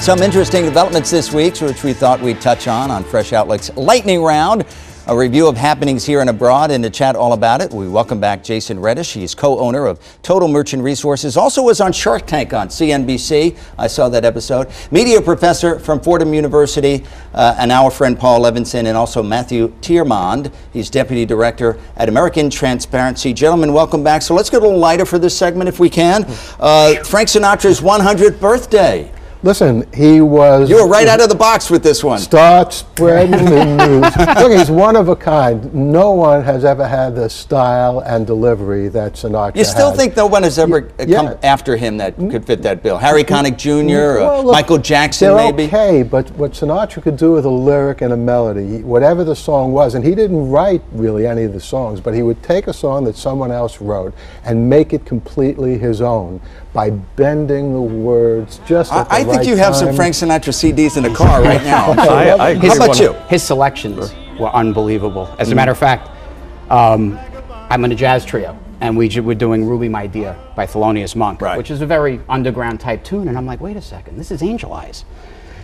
Some interesting developments this week, which we thought we'd touch on on Fresh Outlook's Lightning Round. A review of happenings here and abroad and to chat all about it. We welcome back Jason Reddish. He's co-owner of Total Merchant Resources. Also was on Shark Tank on CNBC. I saw that episode. Media professor from Fordham University, uh, and our friend Paul Levinson, and also Matthew Tyrmand. He's deputy director at American Transparency. Gentlemen, welcome back. So let's get a little lighter for this segment if we can. Uh, Frank Sinatra's 100th birthday. Listen, he was. You were right out of the box with this one. Start spreading the news. Look, he's one of a kind. No one has ever had the style and delivery that Sinatra You still had. think no one has ever Yeah. come after him that could fit that bill? Harry Connick Jr., Well, uh, look, Michael Jackson, maybe? okay, but what Sinatra could do with a lyric and a melody, whatever the song was, and he didn't write really any of the songs, but he would take a song that someone else wrote and make it completely his own by bending the words just I, at the I think right you have some. Frank Sinatra CDs in the car right now. I, I agree How about you? His selections were unbelievable. As a matter of fact, um, I'm in a jazz trio, and we ju- were doing "Ruby My Dear" by Thelonious Monk, Right. which is a very underground type tune. And I'm like, wait a second, this is Angel Eyes.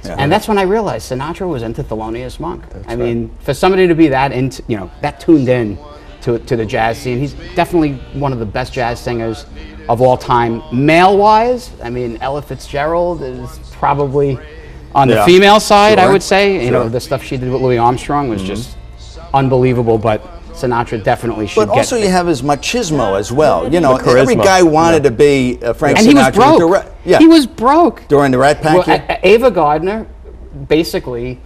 And that's when I realized Sinatra was into Thelonious Monk. I mean, for somebody to be that into, you know, that tuned in to, to the jazz scene, he's definitely one of the best jazz singers of all time. Male-wise, I mean, Ella Fitzgerald is probably on Yeah. the female side, I would say. You Sure. know, the stuff she did with Louis Armstrong was just unbelievable. But Sinatra definitely should But get. also you have his machismo as well. You know, every guy wanted to be uh, Frank and Sinatra. he was broke. the Ra- yeah. He was broke. during the Rat Pack. Well, year? A- A- Ava Gardner basically re-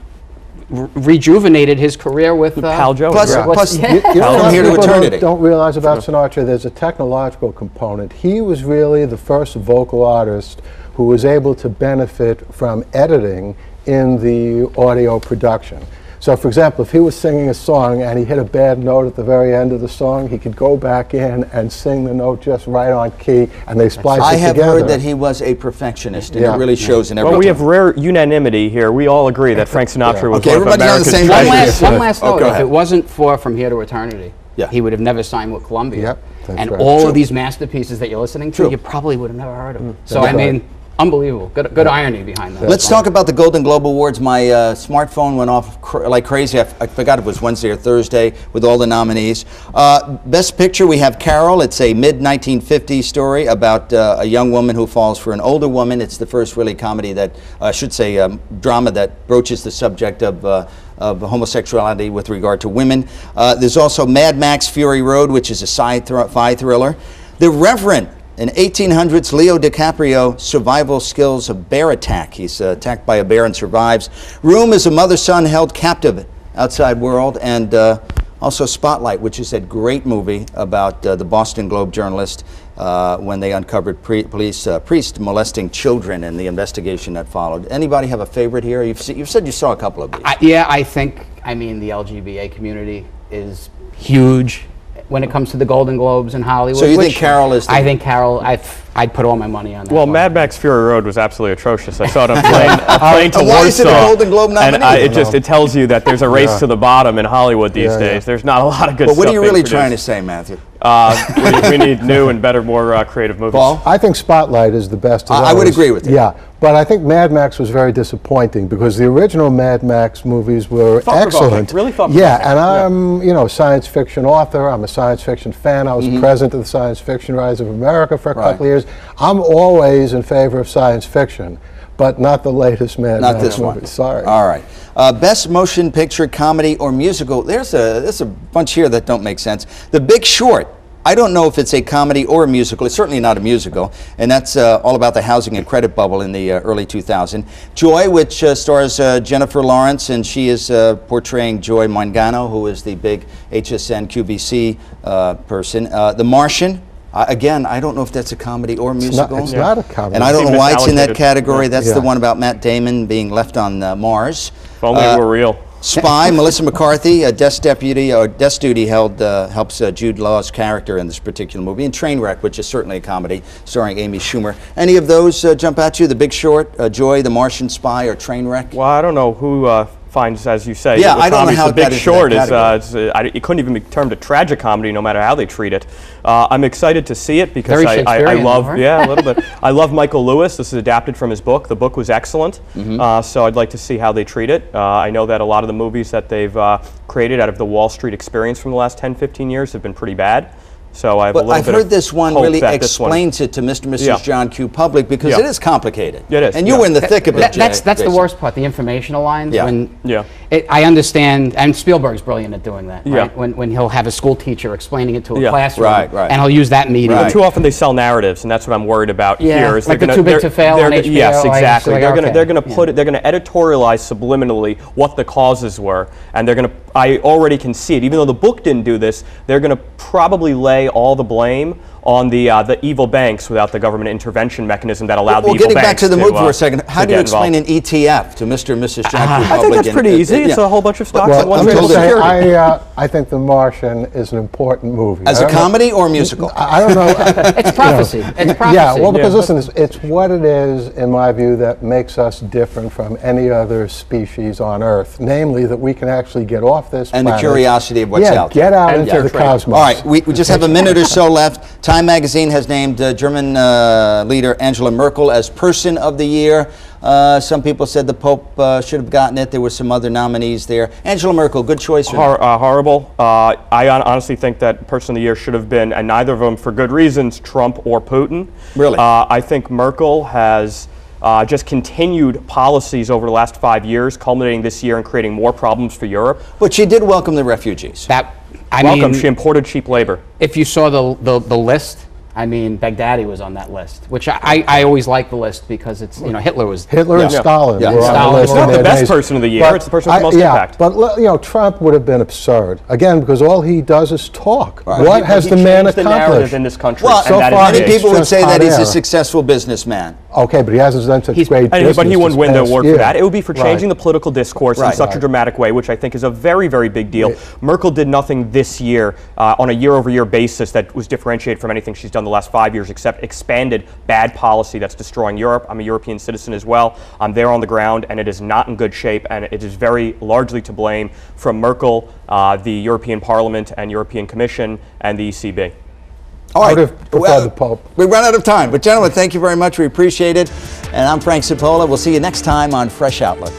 rejuvenated his career with uh, Pal Joey. Plus- yeah. plus- Yeah. You, you know From here to people eternity. Don't, don't realize about Sinatra, there's a technological component. He was really the first vocal artist who was able to benefit from editing in the audio production. So, for example, if he was singing a song and he hit a bad note at the very end of the song, he could go back in and sing the note just right on key, and they splice it. together. I have heard that he was a perfectionist, and Yeah. it really shows in everything. Well, we have rare unanimity here. We all agree that Frank Sinatra was Okay, one of everybody's on the same One page. last, one last Oh, note. go if it wasn't for From Here to Eternity, Yeah. he would have never signed with Columbia. Yep, that's and right. all True. of these masterpieces that you're listening to, True. you probably would have never heard of. Mm. so that's I mean, right. Unbelievable. Good, good irony behind that. Let's talk about the Golden Globe Awards. My uh, smartphone went off cr- like crazy. I, forgot it was Wednesday or Thursday with all the nominees. Uh, Best Picture, we have Carol. It's a mid 1950s story about uh, a young woman who falls for an older woman. It's the first really comedy that, I should say, um, drama that broaches the subject of. Uh, of homosexuality with regard to women. Uh, there's also Mad Max Fury Road, which is a sci fi thriller. The Revenant, in 1800s, Leo DiCaprio survival skills of bear attack. He's uh, attacked by a bear and survives. Room is a mother-son held captive outside world, and uh, also Spotlight, which is that great movie about uh, the Boston Globe journalist uh, when they uncovered pre- police uh, priest molesting children and the investigation that followed. Anybody have a favorite here? You've, you've said you saw a couple of these. I, yeah, I think, I mean, the LGBA community is huge when it comes to the Golden Globes in Hollywood. So you think Carol is the- I think Carol, I'd, I'd put all my money on that. Well, one. Mad Max Fury Road was absolutely atrocious. I saw it on plane, a plane to And why is it a Warsaw, Golden Globe and? I, it just it tells you that there's a race Yeah. to the bottom in Hollywood these Yeah, yeah. days. There's not a lot of good but stuff. what are you being really trying to say, Matthew? Uh, we, we need new and better, more uh, creative movies. Paul? I think Spotlight is the best of I- I would agree with you. Yeah, but I think Mad Max was very disappointing because the original Mad Max movies were Thought-provoking, excellent. really thought-provoking. Yeah, and I'm, you know, a science fiction author. I'm a science fiction fan. I was president of the Science Fiction Writers of America for a. Right. couple of years. I'm always in favor of science fiction, but not the latest Mad Not Max this one. Sorry. All right. Uh, best motion picture, comedy, or musical. There's a there's a bunch here that don't make sense. The Big Short. I don't know if it's a comedy or a musical. It's certainly not a musical, and that's uh, all about the housing and credit bubble in the uh, early 2000s. Joy, which uh, stars uh, Jennifer Lawrence, and she is uh, portraying Joy Mangano, who is the big HSN QVC uh, person. Uh, the Martian. Uh, again, I don't know if that's a comedy or not- musical. it's not a comedy. And I don't know why it's in that misallocated. category. That's the one about Matt Damon being left on uh, Mars. If only Uh, it were real. Spy, Melissa McCarthy, a desk deputy or desk duty held uh, helps uh, Jude Law's character in this particular movie, and Trainwreck, which is certainly a comedy starring Amy Schumer. Any of those uh, jump at you? The Big Short, uh, Joy, The Martian Spy, or Trainwreck? Well, I don't know who uh, finds, as you say, Yeah, the I don't know how The it Big Short that is, uh, it's, uh, I- it couldn't even be termed a tragic comedy, no matter how they treat it. Uh, I'm excited to see it because Very I, I, I love, though, right? yeah, a little bit. I love Michael Lewis. This is adapted from his book. The book was excellent, Mm-hmm. uh, so I'd like to see how they treat it. Uh, I know that a lot of the movies that they've uh, created out of the Wall Street experience from the last 10, 15 years have been pretty bad. So I have a little I've bit heard of this one really that this one- explains it to Mr. and Mrs. Yeah. John Q. Public because Yeah. it is complicated. It is, And you yeah. were in the thick of it, That- that's Jay- that's the worst part. The informational lines. Yeah. When Yeah. it, I understand, and Spielberg's brilliant at doing that. Yeah. Right? When when he'll have a school teacher explaining it to a Yeah. classroom, Right, right. and he'll use that medium. Right. Too often they sell narratives, and that's what I'm worried about Yeah, here. Is like they're the gonna, Too Big to Fail they're on HBO, Yes, exactly. like, they're gonna they're gonna yeah. put it. They're gonna editorialize subliminally what the causes were, and they're gonna. I already can see it. Even though the book didn't do this, they're gonna probably lay all the blame on the uh, the evil banks without the government intervention mechanism that allowed Well, the evil getting back banks to the movie uh, for a second, how do you explain involved. an ETF to Mr. and Mrs. Jack Q. I think that's pretty uh, easy. It's yeah. a whole bunch of stocks Well, and one I'm told going to it- say. I, uh, I think The Martian is an important movie. As a don't know- comedy or a musical? I I don't know. It's prophecy. It's prophecy. Yeah, well, because Yeah. listen, it's, it's what it is, in my view, that makes us different from any other species on Earth. Namely, that we can actually get off this And the curiosity of what's yeah, out there. get out And into the cosmos. All right, we, we just have a minute or so left. Time magazine has named uh, German uh, leader Angela Merkel as Person of the Year. Uh, some people said the Pope uh, should have gotten it. There were some other nominees there. Angela Merkel, good choice. Hor- uh, horrible. Uh, I hon- honestly think that Person of the Year should have been, and neither of them for good reasons, Trump or Putin. Really? Uh, I think Merkel has uh, just continued policies over the last five years, culminating this year and creating more problems for Europe. But she did welcome the refugees. that. I Welcome. mean, she imported cheap labor. if you saw the, the the list, I mean, Baghdadi was on that list, which I, I, I always like the list because it's you know Hitler was Hitler and Yeah. Stalin Yeah. were on Stalin the was list. not the best days. person of the year, But it's the person with the most yeah, impact. But you know, Trump would have been absurd again because all he does is talk. Right. What But has he the man changed the narrative accomplished? in this country? Well, so far many big. people would say that hot he's a successful businessman. Okay, but he hasn't done such He's- great And- business. but he wouldn't win the award year. for that. It would be for changing Right. the political discourse Right. in such a dramatic way, which I think is a very, very big deal. Merkel did nothing this year uh, on a year-over-year basis that was differentiated from anything she's done the last five years, except expanded bad policy that's destroying Europe. I'm a European citizen as well. I'm there on the ground, and it is not in good shape, and it is very largely to blame from Merkel, uh, the European Parliament, and European Commission, and the ECB. All I right. would have the Pope. We run out of time. But, gentlemen, thank you very much. We appreciate it. And I'm Frank Cipolla. We'll see you next time on Fresh Outlook.